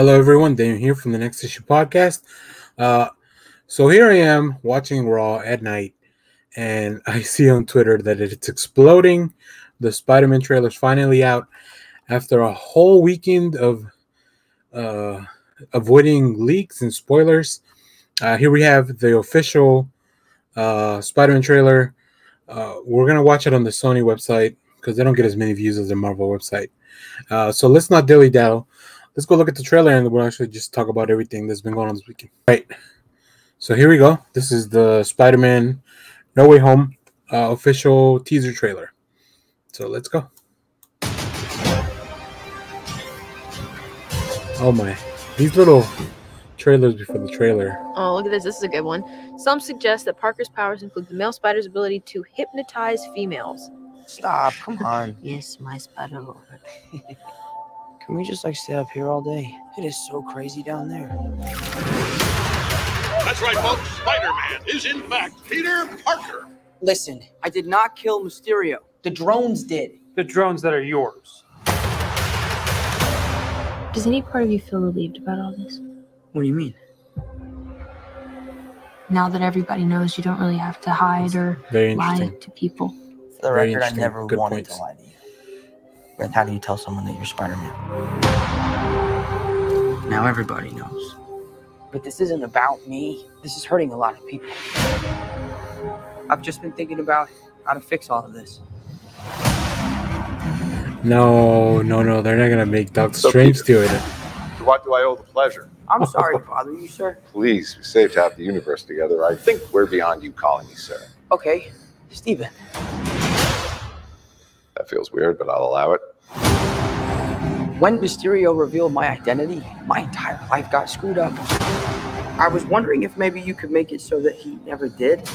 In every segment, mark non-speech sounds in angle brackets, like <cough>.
Hello, everyone. Daniel here from the Next Issue Podcast. Uh, so here I am watching Raw at night, and <laughs> I see on Twitter that it's exploding. The Spider-Man trailer's finally out after a whole weekend of uh, avoiding leaks and spoilers. Uh, here we have the official uh, Spider-Man trailer. Uh, we're gonna watch it on the Sony website because they don't get as many views as the Marvel website. Uh, so let's not dilly dally let's go look at the trailer and we'll actually just talk about everything that's been going on this weekend. Right. So here we go. This is the Spider-Man No Way Home uh, official teaser trailer. So let's go. Oh my. These little trailers before the trailer. Oh, look at this. This is a good one. Some suggest that Parker's powers include the male spider's ability to hypnotize females. Stop, come on. Yes, my spider lord. <laughs> Can we just like stay up here all day? It is so crazy down there. That's right, folks. Spider Man is, in fact, Peter Parker. Listen, I did not kill Mysterio. The drones did. The drones that are yours. Does any part of you feel relieved about all this? What do you mean? Now that everybody knows you don't really have to hide or lie to people. For the Very record, I interesting. never Good wanted points. to lie to you. But how do you tell someone that you're Spider-Man? Now everybody knows. But this isn't about me. This is hurting a lot of people. I've just been thinking about how to fix all of this. No, no, no. They're not gonna make Doctor So, Strange do it. To what do I owe the pleasure? I'm sorry to bother you, sir. <laughs> Please, we saved half the universe together. I think we're beyond you calling me sir. Okay, Steven. That feels weird, but I'll allow it. When Mysterio revealed my identity, my entire life got screwed up. I was wondering if maybe you could make it so that he never did.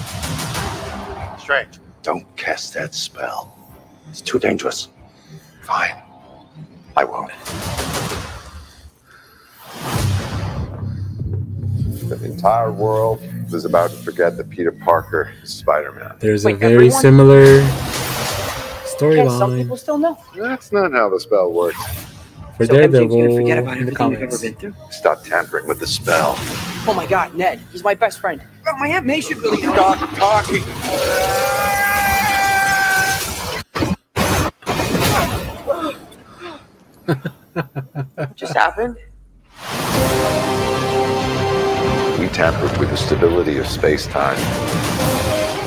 Strange. Don't cast that spell. It's too dangerous. Fine. I won't. The entire world is about to forget that Peter Parker is Spider-Man. There's a very everyone? similar Yes, some people still know. That's not how the spell works. for so MJ's gonna Daredevil forget about in the everything you've ever been through. Stop tampering with the spell. Oh my God, Ned, he's my best friend. Oh, my Aunt May should really. Stop talking. What just happened? We tampered with the stability of space-time.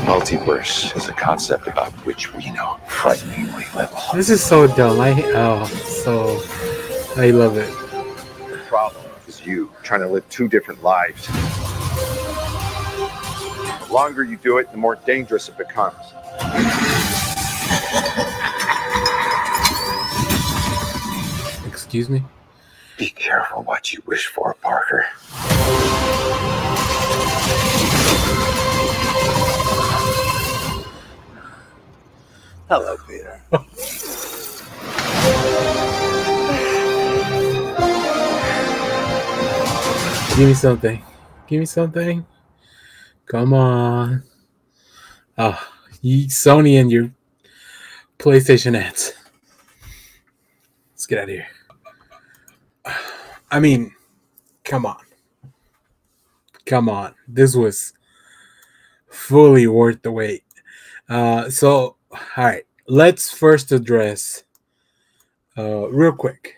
Multiverse is a concept about which we know frighteningly little. This is so dumb. I oh so I love it. The problem is you trying to live two different lives. The longer you do it, the more dangerous it becomes. Excuse me. Be careful what you wish for, Parker. Hello, Peter. Give me something. Give me something. Come on. Oh, Sony and your PlayStation ads. Let's get out of here. I mean, come on. Come on. This was fully worth the wait. Uh, so, all right. Let's first address, uh, real quick.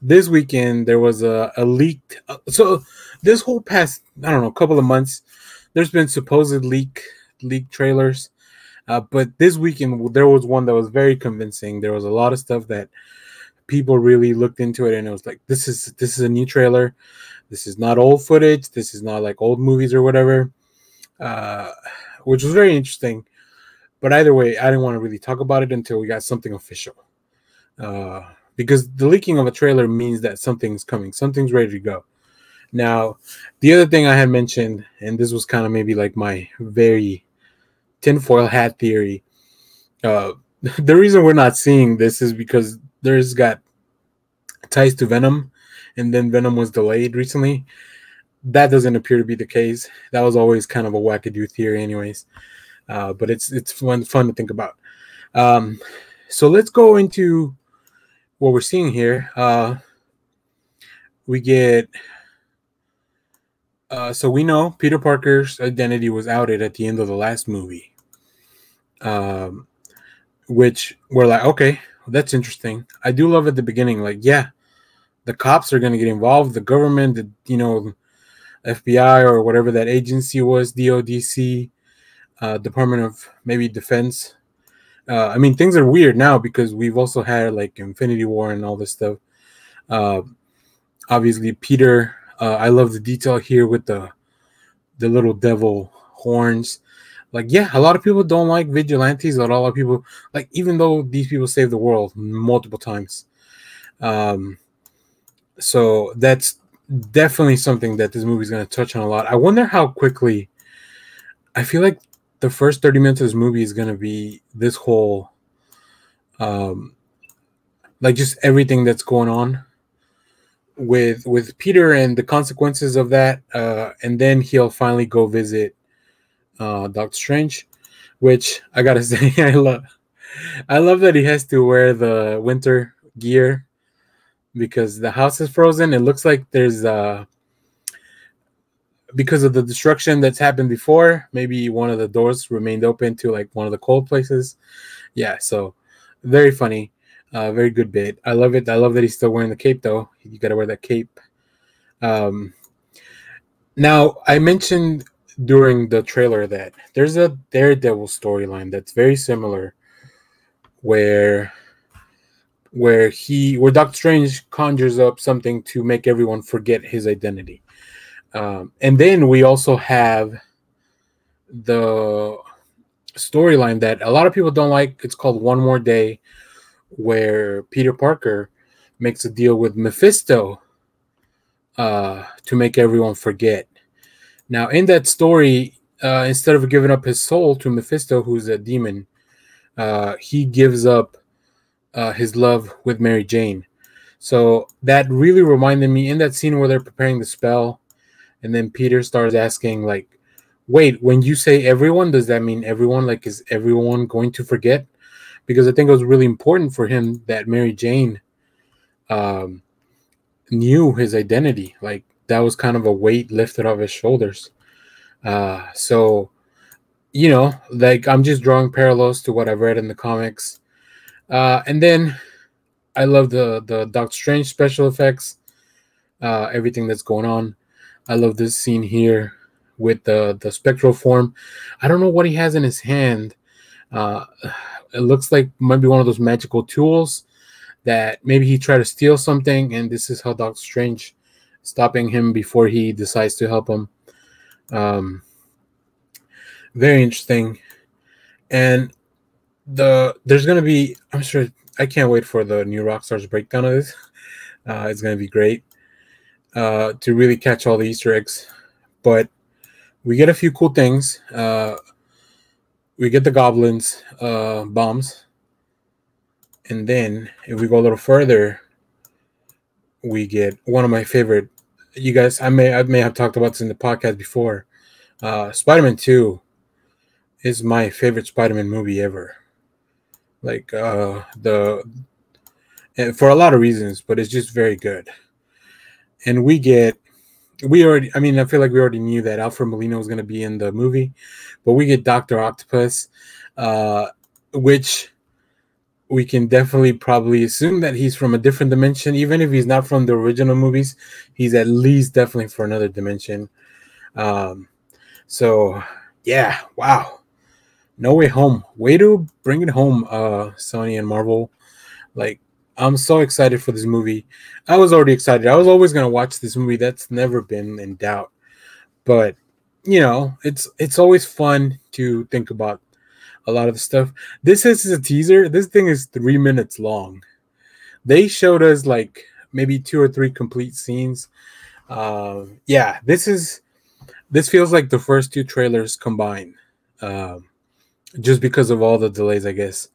This weekend there was a, a leaked. Uh, so this whole past I don't know couple of months, there's been supposed leak leak trailers, uh, but this weekend there was one that was very convincing. There was a lot of stuff that people really looked into it, and it was like this is this is a new trailer. This is not old footage. This is not like old movies or whatever, uh, which was very interesting. But either way, I didn't want to really talk about it until we got something official. Uh, because the leaking of a trailer means that something's coming, something's ready to go. Now, the other thing I had mentioned, and this was kind of maybe like my very tinfoil hat theory. Uh, <laughs> the reason we're not seeing this is because there's got ties to Venom, and then Venom was delayed recently. That doesn't appear to be the case. That was always kind of a wackadoo theory, anyways. Uh, but it's it's fun fun to think about. Um, so let's go into what we're seeing here. Uh, we get uh, so we know Peter Parker's identity was outed at the end of the last movie. Um, which we're like, okay, that's interesting. I do love at the beginning, like, yeah, the cops are going to get involved, the government, the you know, FBI or whatever that agency was, DODC, uh, Department of maybe Defense. Uh, I mean, things are weird now because we've also had like Infinity War and all this stuff. Uh, obviously, Peter. Uh, I love the detail here with the the little devil horns. Like, yeah, a lot of people don't like vigilantes. A lot of people like, even though these people save the world multiple times. Um, so that's definitely something that this movie is going to touch on a lot. I wonder how quickly. I feel like the first 30 minutes of this movie is going to be this whole um like just everything that's going on with with Peter and the consequences of that uh and then he'll finally go visit uh Doctor Strange which I got to <laughs> say I love I love that he has to wear the winter gear because the house is frozen. It looks like there's uh because of the destruction that's happened before, maybe one of the doors remained open to like one of the cold places. Yeah, so very funny, uh, very good bit. I love it. I love that he's still wearing the cape though. You got to wear that cape. Um, now I mentioned during the trailer that there's a Daredevil storyline that's very similar, where where he where Doctor Strange conjures up something to make everyone forget his identity um, and then we also have the storyline that a lot of people don't like. It's called One More Day, where Peter Parker makes a deal with Mephisto uh, to make everyone forget. Now, in that story, uh, instead of giving up his soul to Mephisto, who's a demon, uh, he gives up uh, his love with Mary Jane. So that really reminded me in that scene where they're preparing the spell and then Peter starts asking, like, wait, when you say everyone, does that mean everyone? Like, is everyone going to forget? Because I think it was really important for him that Mary Jane um, knew his identity. Like, that was kind of a weight lifted off his shoulders. Uh, so, you know, like, I'm just drawing parallels to what I've read in the comics. Uh, and then I love the the Doctor Strange special effects, uh, everything that's going on. I love this scene here with the the spectral form. I don't know what he has in his hand. Uh, it looks like maybe one of those magical tools that maybe he tried to steal something, and this is how Doctor Strange stopping him before he decides to help him. Um, very interesting, and the there's gonna be I'm sure I can't wait for the new Rockstars breakdown of this. <laughs> Uh, it's gonna be great uh, to really catch all the Easter eggs. But we get a few cool things. Uh, we get the goblins uh, bombs, and then if we go a little further, we get one of my favorite. You guys, I may I may have talked about this in the podcast before. Uh, Spider-Man Two is my favorite Spider-Man movie ever. Like uh, the, and for a lot of reasons, but it's just very good and we get we already i mean i feel like we already knew that alfred molina was going to be in the movie but we get dr octopus uh which we can definitely probably assume that he's from a different dimension. Even if he's not from the original movies he's at least definitely for another dimension. Um so yeah wow. No way home. Way to bring it home uh sony and marvel. Like I'm so excited for this movie. I was already excited. I was always gonna watch this movie. That's never been in doubt. But you know, it's it's always fun to think about a lot of the stuff. This is a teaser. This thing is three minutes long. They showed us like maybe two or three complete scenes. Um, yeah, this is this feels like the first two trailers combined, um, just because of all the delays, I guess.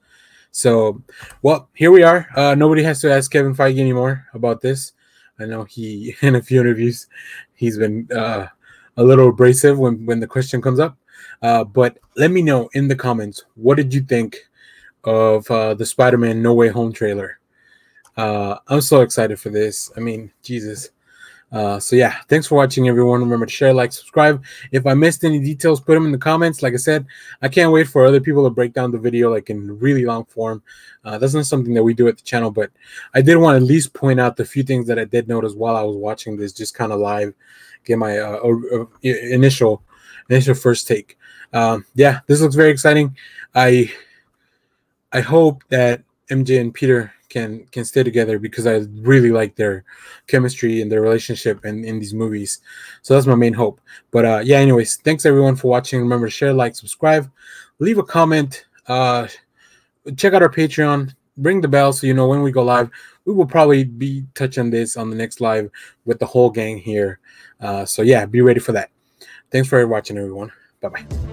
So, well, here we are. Uh, nobody has to ask Kevin Feige anymore about this. I know he, <laughs> in a few interviews, he's been uh, a little abrasive when, when the question comes up. Uh, but let me know in the comments what did you think of uh, the Spider-Man No Way Home trailer? Uh, I'm so excited for this. I mean, Jesus, Uh, so yeah, thanks for watching, everyone. Remember to share, like, subscribe. If I missed any details, put them in the comments. Like I said, I can't wait for other people to break down the video like in really long form. Uh, that's not something that we do at the channel, but I did want to at least point out the few things that I did notice while I was watching this, just kind of live, get my uh, initial initial first take. Um, yeah, this looks very exciting. I I hope that MJ and Peter can can stay together because I really like their chemistry and their relationship in, in these movies. So that's my main hope. But uh yeah, anyways, thanks everyone for watching. Remember to share, like, subscribe, leave a comment, uh check out our Patreon, ring the bell so you know when we go live. We will probably be touching this on the next live with the whole gang here. Uh so yeah, be ready for that. Thanks for watching everyone. Bye bye.